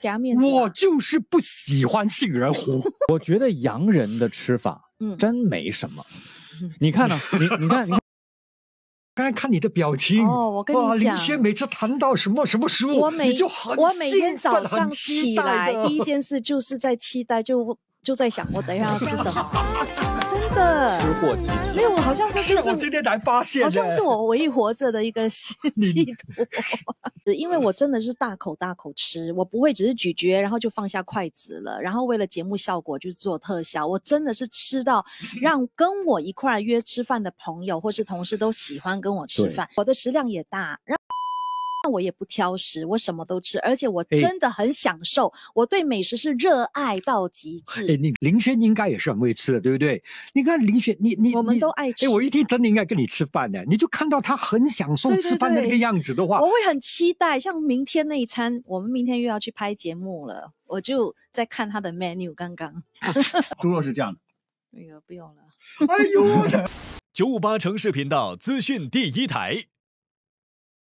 给他面子吧。我就是不喜欢杏仁糊。我觉得洋人的吃法嗯真没什么。你看呢？你你看，你看 刚才看你的表情，哦我跟你哇讲林轩每次谈到什么什么食物，我每你就很我每天兴奋早上很期起来第一件事就是在期待，就就在想我等一下要吃什么，真的吃货奇奇没。有，好像这就是我今天才发现，好像是我唯一活着的一个寄托，因为我真的是大口大口吃，我不会只是咀嚼，然后就放下筷子了，然后为了节目效果就做特效，我真的是吃到让跟我一块约吃饭的朋友或是同事都喜欢跟我吃饭，我的食量也大，让。我也不挑食，我什么都吃，而且我哎真的很享受。我对美食是热爱到极致哎，致。你林轩应该也是很会吃的，对不对？你看林轩，你你我们都爱吃哎，我一听真的应该跟你吃饭的，你就看到他很享受吃饭的那个样子的话我，会很期待，像明天那一餐，我们明天又要去拍节目了，我就在看他的 menu。刚刚，猪肉是这样的。哎呦，不用了。哎呦。九五八城市频道资讯第一台，